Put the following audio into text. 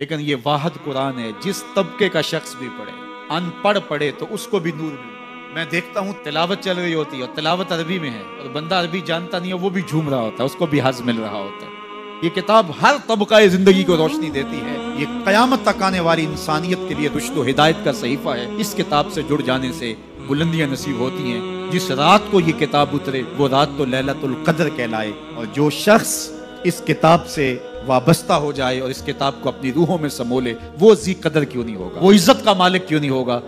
लेकिन ये वाहद कुरान है जिस तबके का शख्स भी पढ़े अनपढ़ पढ़े तो उसको भी नूर मिले। मैं देखता हूँ। तिलावत चल रही होती है और तिलावत अरबी में है और बंदा अरबी जानता नहीं है वो भी झूम रहा होता है उसको भी हज मिल रहा होता है। ये किताब हर तबका ज़िंदगी को रोशनी देती है। ये कयामत तक आने वाली इंसानियत के लिए रुश्द हिदायत का सहीफा है। इस किताब से जुड़ जाने से बुलंदियाँ नसीब होती हैं। जिस रात को ये किताब उतरे वो रात तो लैलतुल कदर कहलाए और जो शख्स इस किताब से वाबस्ता हो जाए और इस किताब को अपनी रूहों में समोले वो जी कदर क्यों नहीं होगा? वो इज़्ज़त का मालिक क्यों नहीं होगा?